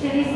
se dice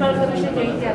我老公说：“你今天。”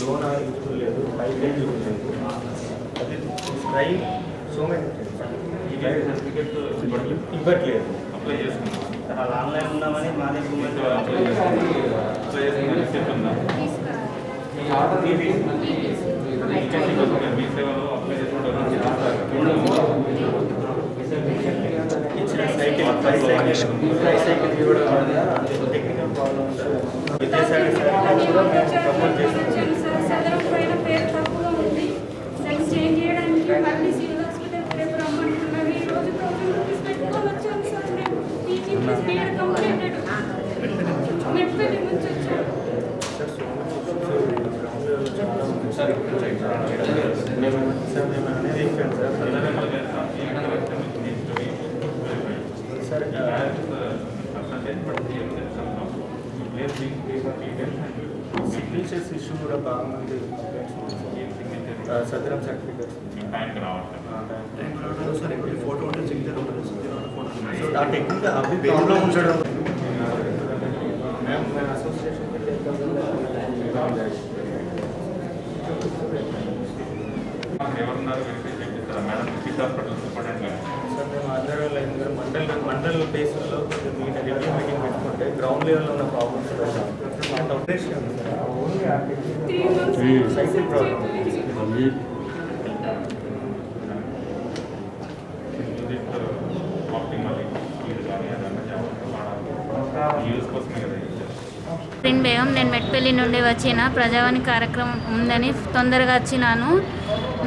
loan లేదు five days అది stray so many ఇవ్వట్లేదు అప్లై చేసుకున్నాం అలా ఆన్లైన్ ఉన్నామని మా దగ్గర అప్లై చేసుకున్నాం అప్లై చేసుకున్నాం చెప్తుందా మీ సేవలో అప్లై ఇచ్చిన cycle tricycle tricycle ఇవ్వడం వల్ల టెక్నికల్ మేము నేను teaching plus BEd completed Metpalli నుంచి వచ్చాను మేము సార్ మేము అనేది ఏంటంటే సార్ సిగ్నేచర్స్ ఇష్యూ కూడా బాగా మంది సదరం సర్టిఫికేట్స్ బ్యాంక్ రావట్లేదు సార్ ఇప్పుడు ఫోటో ఉంటే సిగ్నేచర్ ఉంటుంది సిగ్నేచర్ ఫోటో సో ఆ టెక్నిక్ అవి పేరులో ఉంచడం మ్యామ్ మన అసోసియేషన్కి ఎవరున్నారు వెరిఫై చేస్తారా మేడం సిటీ హాస్పిటల్ సూపరింటెండెంట్ గారు సార్ మేము అందరూ లైక్ మండల్ మండల్ బేస్లో కొంచెం మీట్ రివ్యూ మీటింగ్ పెట్టుకుంటే గ్రౌండ్ లెవెల్లో ఉన్న ప్రాబ్లమ్స్ సైకిల్ ప్రాబ్లమ్ ప్రిన్ బేగం నేను మెట్పల్లి నుండి వచ్చిన ప్రజావాణి కార్యక్రమం ఉందని తొందరగా వచ్చినాను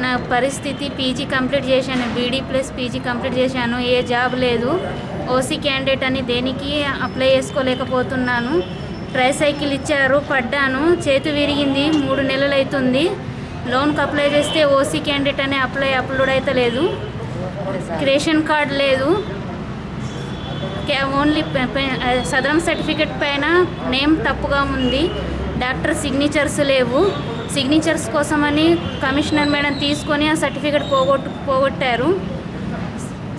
నా పరిస్థితి పీజీ కంప్లీట్ చేశాను. బీడీ ప్లస్ పీజీ కంప్లీట్ చేశాను. ఏ జాబ్ లేదు. ఓసీ క్యాండిడేట్ అని దేనికి అప్లై చేసుకోలేకపోతున్నాను. ట్రై సైకిల్ ఇచ్చారు. పడ్డాను. చేతి విరిగింది. మూడు నెలలు అవుతుంది లోన్కి అప్లై చేస్తే ఓసీ క్యాండిడేట్ అని అప్లై అప్లోడ్ అయితే లేదు రేషన్ కార్డ్ లేదు. ఓన్లీ సదరం సర్టిఫికెట్ పైన నేమ్ తప్పుగా ఉంది. డాక్టర్ సిగ్నేచర్స్ లేవు. సిగ్నేచర్స్ కోసమని కమిషనర్ మేడం తీసుకొని ఆ సర్టిఫికేట్ పోగొట్టు పోగొట్టారు.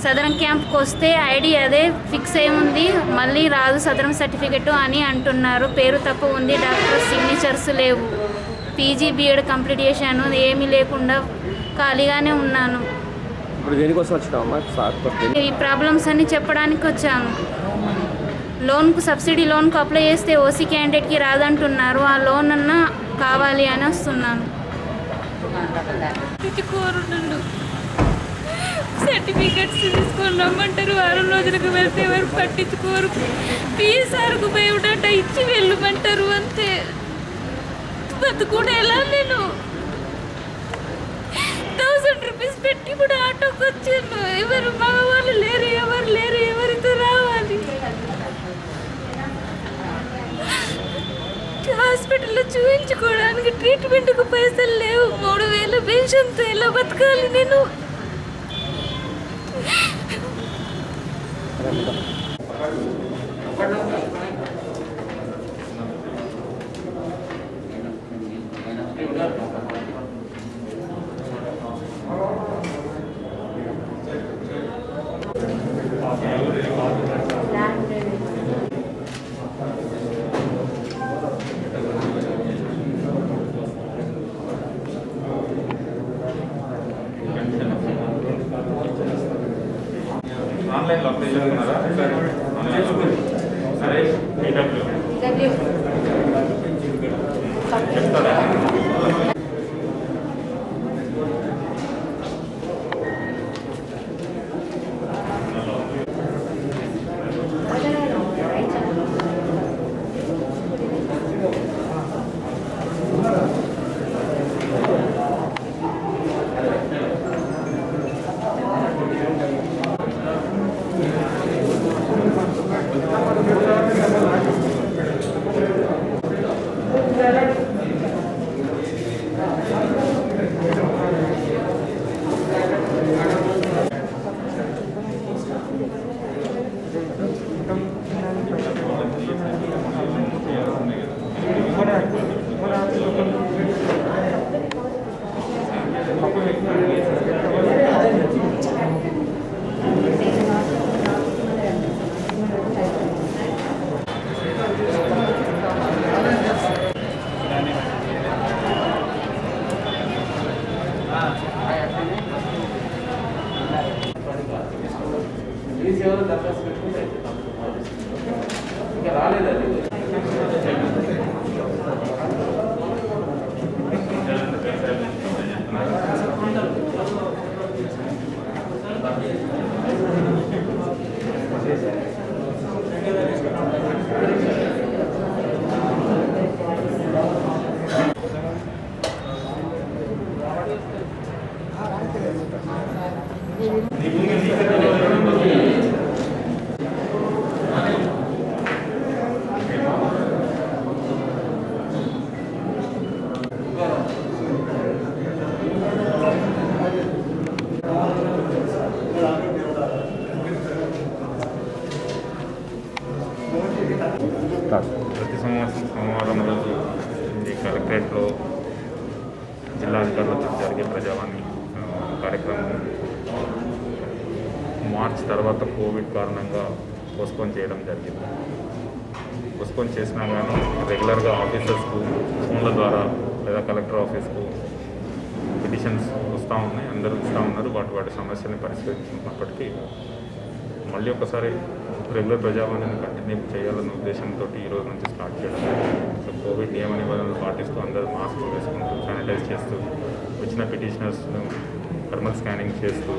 సదరం క్యాంప్కి వస్తే ఐడి అదే ఫిక్స్ అయి ఉంది మళ్ళీ రాదు సదరం సర్టిఫికెట్ అని అంటున్నారు. పేరు తప్పు ఉంది డాక్టర్ సిగ్నేచర్స్ లేవు. పీజీ బీఎడ్ కంప్లీట్ చేశాను. ఏమీ లేకుండా ఖాళీగానే ఉన్నాను. ఇప్పుడు దేనికోసం వచ్చినావమ్మా? సార్ ఈ ప్రాబ్లమ్స్ అన్ని చెప్పడానికి వచ్చాను లోన్కు సబ్సిడీ లోన్కు అప్లై చేస్తే ఓసీ క్యాండిడేట్కి రాదంటున్నారు. ఆ లోన్ అన్న కావాలి అని వస్తున్నాను. సర్టిఫికెట్స్ తీసుకొని రమ్మంటారు. వారం రోజులకు వెళ్తే ఎవరు పట్టించుకోరు. పిఎస్ఆర్కు పోయి ఇచ్చి వెళ్ళమంటారు అంతే. బతుకుడు ఎలా నేను. థౌసండ్ రూపీస్ పెట్టి కూడా ఆటోకి వచ్చాను ఎవరు మగవాళ్ళు లేరు ఎవరు లేరు ఎవరితో రావాలి? హాస్పిటల్లో చూపించుకోవడానికి ట్రీట్మెంట్కి పైసలు లేవు. మూడు వేల పెన్షన్తో ఎలా బతకాలి నేను? ఆన్లైన్లో ऑर्गेनाइजेशन हमारा अरे डब्ल्यू ప్రతి సంవత్సరం సోమవారం రోజు ఈ కలెక్టరేట్లో జిల్లా అధికారులతో జరిగే ప్రజావాణి ఆ, కార్యక్రమం మార్చ్ తర్వాత కోవిడ్ కారణంగా పోస్ట్పోన్ చేయడం జరిగింది. పోస్ట్పోన్ చేసినా కానీ రెగ్యులర్గా ఆఫీసర్స్కు ఫోన్ల ద్వారా లేదా కలెక్టర్ ఆఫీస్కు పిటిషన్స్ వస్తూ ఉన్నాయి అందరూ ఇస్తూ ఉన్నారు. వాటి వాటి సమస్యల్ని పరిష్కరించుకున్నప్పటికీ మళ్ళీ ఒకసారి రెగ్యులర్ ప్రజావాణిని కంటిన్యూ చేయాలన్న ఉద్దేశంతో ఈ రోజు నుంచి స్టార్ట్ చేయడం సో కోవిడ్ నియమ నిబంధనలు పాటిస్తూ అందరూ మాస్క్ వేసుకుంటూ శానిటైజ్ చేస్తూ వచ్చిన పిటిషనర్స్ను థర్మల్ స్కానింగ్ చేస్తూ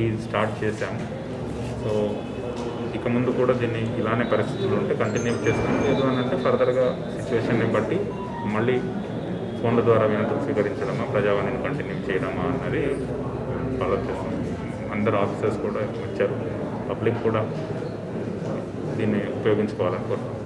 ఈ స్టార్ట్ చేశాము. సో ఇక ముందు కూడా దీన్ని ఇలానే పరిస్థితులు ఉంటే కంటిన్యూ చేస్తాం లేదు అని అంటే ఫర్దర్గా సిచ్యువేషన్ని బట్టి మళ్ళీ ఫోన్ల ద్వారా వినతులు స్వీకరించడమా ప్రజావాణిని కంటిన్యూ చేయడమా అన్నది ఫాలో చేస్తాం అందరు ఆఫీసర్స్ కూడా వచ్చారు. పబ్లిక్ కూడా దీన్ని ఉపయోగించుకోవాలనుకుంటున్నాం